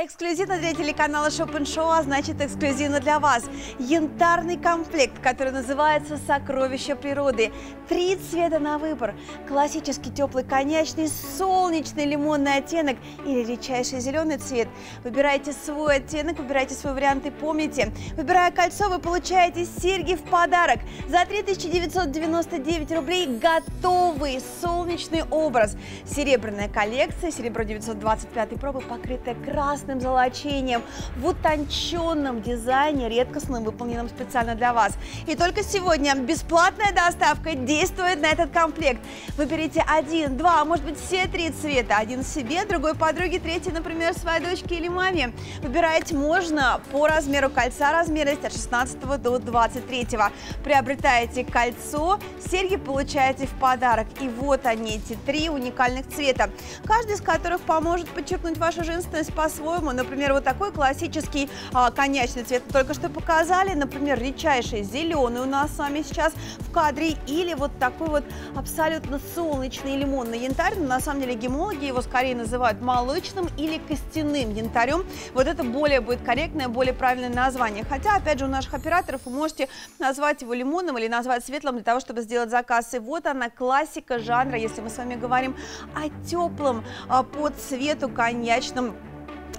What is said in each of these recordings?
Эксклюзивно для телеканала Шопен Шоу, а значит эксклюзивно для вас. Янтарный комплект, который называется «Сокровища природы». Три цвета на выбор. Классический теплый коньячный, солнечный лимонный оттенок или редчайший зеленый цвет. Выбирайте свой оттенок, выбирайте свой вариант и помните, выбирая кольцо, вы получаете серьги в подарок. За 3999 рублей готовый солнечный образ. Серебряная коллекция, серебро 925 пробы, покрытая красным прекрасным золочением, в утонченном дизайне, редкостным, выполненном специально для вас. И только сегодня бесплатная доставка действует на этот комплект. Выберите один, два, а может быть все три цвета. Один себе, другой подруге, третий, например, своей дочке или маме. Выбирать можно по размеру кольца, размерность от 16 до 23. Приобретаете кольцо, серьги получаете в подарок. И вот они, эти три уникальных цвета, каждый из которых поможет подчеркнуть вашу женственность по-своему по-своему. Например, вот такой классический а, коньячный цвет только что показали. Например, редчайший зеленый у нас с вами сейчас в кадре. Или вот такой вот абсолютно солнечный лимонный янтарь. Но на самом деле гемологи его скорее называют молочным или костяным янтарем. Вот это более будет корректное, более правильное название. Хотя, опять же, у наших операторов вы можете назвать его лимонным или назвать светлым для того, чтобы сделать заказ. И вот она, классика жанра, если мы с вами говорим о теплом а, по цвету коньячном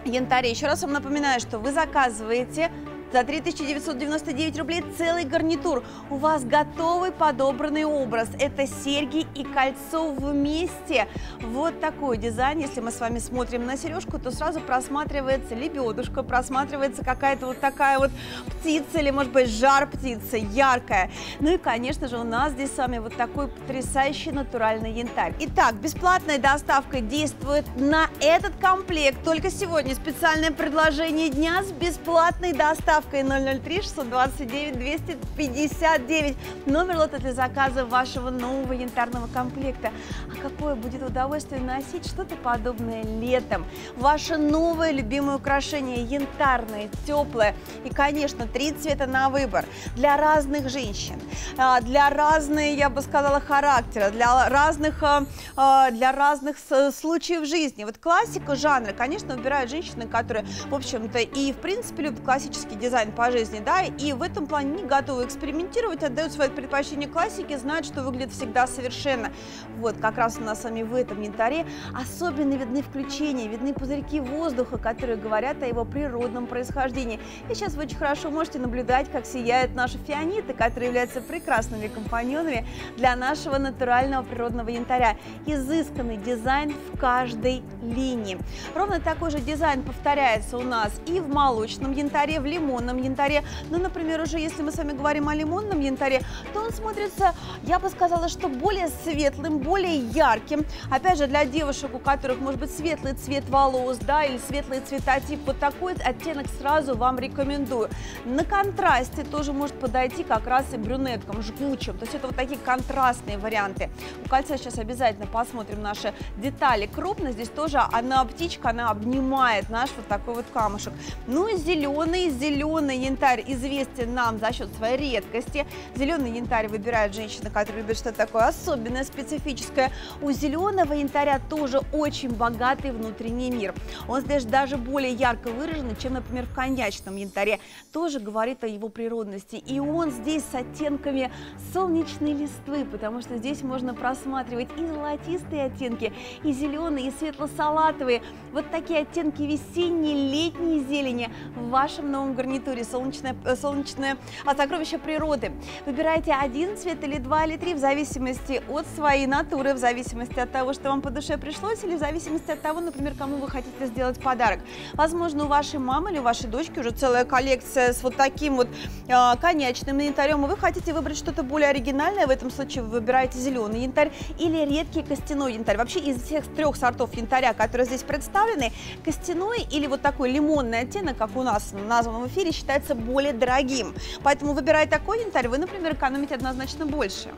янтаре. Еще раз вам напоминаю, что вы заказываете за 3999 рублей целый гарнитур. У вас готовый подобранный образ. Это серьги и кольцо вместе. Вот такой дизайн. Если мы с вами смотрим на сережку, то сразу просматривается лебедушка, просматривается какая-то вот такая вот птица или, может быть, жар птица, яркая. Ну и, конечно же, у нас здесь с вами вот такой потрясающий натуральный янтарь. Итак, бесплатная доставка действует на этот комплект. Только сегодня специальное предложение дня с бесплатной доставкой доставкой 003 629 259. Номер лота для заказа вашего нового янтарного комплекта. А какое будет удовольствие носить что-то подобное летом. Ваше новое любимое украшение, янтарное, теплое. И, конечно, три цвета на выбор. Для разных женщин, а, для разных, я бы сказала, характера, для разных, а, а, для разных случаев жизни. Вот классика жанра, конечно, выбирают женщины, которые, в общем-то, и, в принципе, любят классический дизайн дизайн по жизни, да, и в этом плане не готовы экспериментировать, отдают свое предпочтение классике, знают, что выглядит всегда совершенно. Вот, как раз у нас с вами в этом янтаре особенно видны включения, видны пузырьки воздуха, которые говорят о его природном происхождении. И сейчас вы очень хорошо можете наблюдать, как сияют наши фианиты, которые являются прекрасными компаньонами для нашего натурального природного янтаря. Изысканный дизайн в каждой линии. Ровно такой же дизайн повторяется у нас и в молочном янтаре, в лимонном лимонном янтаре. Ну, например, уже если мы с вами говорим о лимонном янтаре, то он смотрится, я бы сказала, что более светлым, более ярким. Опять же, для девушек, у которых может быть светлый цвет волос, да, или светлый цветотип, вот такой оттенок сразу вам рекомендую. На контрасте тоже может подойти как раз и брюнеткам, жгучим. То есть это вот такие контрастные варианты. У кольца сейчас обязательно посмотрим наши детали крупно. Здесь тоже она птичка, она обнимает наш вот такой вот камушек. Ну и зеленый, зеленый Зеленый янтарь известен нам за счет своей редкости. Зеленый янтарь выбирают женщины, которые любят что-то такое особенное, специфическое. У зеленого янтаря тоже очень богатый внутренний мир. Он здесь даже более ярко выраженный, чем, например, в коньячном янтаре. Тоже говорит о его природности. И он здесь с оттенками солнечной листвы, потому что здесь можно просматривать и золотистые оттенки, и зеленые, и светло-салатовые. Вот такие оттенки весенней, летней зелени в вашем новом гарнитуре гарнитуре солнечное, э, солнечное а сокровище природы. Выбирайте один цвет или два или три в зависимости от своей натуры, в зависимости от того, что вам по душе пришлось, или в зависимости от того, например, кому вы хотите сделать подарок. Возможно, у вашей мамы или у вашей дочки уже целая коллекция с вот таким вот э, коньячным янтарем, и вы хотите выбрать что-то более оригинальное, в этом случае вы выбираете зеленый янтарь или редкий костяной янтарь. Вообще из всех трех сортов янтаря, которые здесь представлены, костяной или вот такой лимонный оттенок, как у нас назван в эфире, или считается более дорогим. Поэтому, выбирая такой янтарь, вы, например, экономите однозначно больше.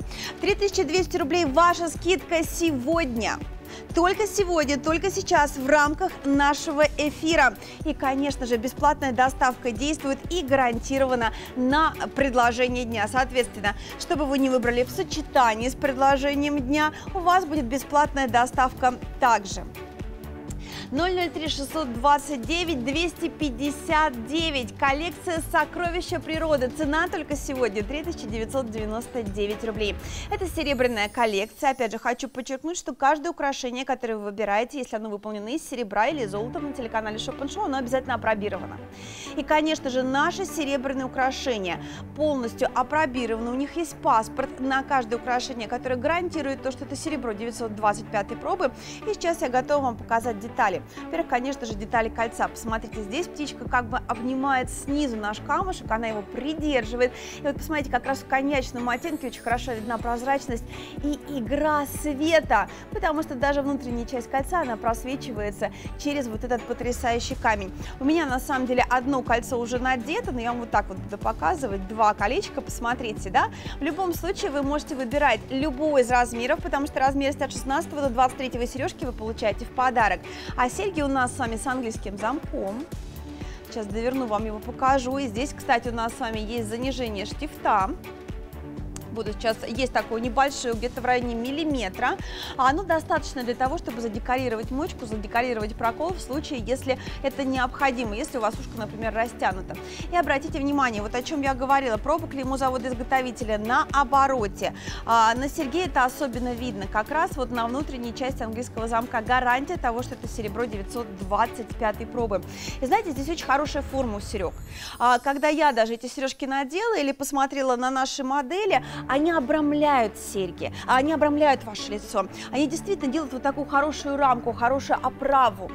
3200 рублей ваша скидка сегодня только сегодня, только сейчас в рамках нашего эфира. И, конечно же, бесплатная доставка действует и гарантирована на предложение дня. Соответственно, чтобы вы не выбрали в сочетании с предложением дня, у вас будет бесплатная доставка также. 003 629 259. Коллекция «Сокровища природы». Цена только сегодня 3999 рублей. Это серебряная коллекция. Опять же, хочу подчеркнуть, что каждое украшение, которое вы выбираете, если оно выполнено из серебра или золота на телеканале Shop Show, оно обязательно опробировано. И, конечно же, наши серебряные украшения полностью опробированы. У них есть паспорт на каждое украшение, которое гарантирует то, что это серебро 925 пробы. И сейчас я готова вам показать детали. Во-первых, конечно же, детали кольца. Посмотрите, здесь птичка как бы обнимает снизу наш камушек, она его придерживает. И вот посмотрите, как раз в конечном оттенке очень хорошо видна прозрачность и игра света, потому что даже внутренняя часть кольца, она просвечивается через вот этот потрясающий камень. У меня на самом деле одно кольцо уже надето, но я вам вот так вот буду показывать, два колечка, посмотрите, да. В любом случае вы можете выбирать любой из размеров, потому что размер от 16 до 23 сережки вы получаете в подарок. А серьги у нас с вами с английским замком. Сейчас доверну вам его покажу. И здесь, кстати, у нас с вами есть занижение штифта буду сейчас, есть такое небольшое, где-то в районе миллиметра. А оно достаточно для того, чтобы задекорировать мочку, задекорировать прокол в случае, если это необходимо, если у вас ушко, например, растянуто. И обратите внимание, вот о чем я говорила, проба клеймо завода-изготовителя на обороте. А, на серьге это особенно видно, как раз вот на внутренней части английского замка гарантия того, что это серебро 925 пробы. И знаете, здесь очень хорошая форма у серег. А, когда я даже эти сережки надела или посмотрела на наши модели, они обрамляют серьги, они обрамляют ваше лицо. Они действительно делают вот такую хорошую рамку, хорошую оправу.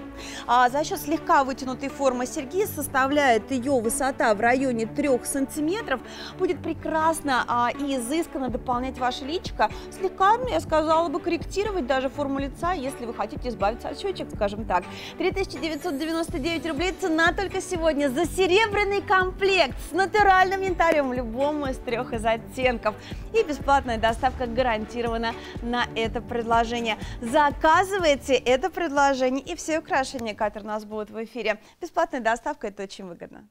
А за счет слегка вытянутой формы серьги составляет ее высота в районе 3 сантиметров. Будет прекрасно а, и изысканно дополнять ваше личико. Слегка, я сказала бы, корректировать даже форму лица, если вы хотите избавиться от щечек, скажем так. 3999 рублей цена только сегодня за серебряный комплект с натуральным янтарем, любому из трех из оттенков и бесплатная доставка гарантирована на это предложение. Заказывайте это предложение и все украшения, которые у нас будут в эфире. Бесплатная доставка – это очень выгодно.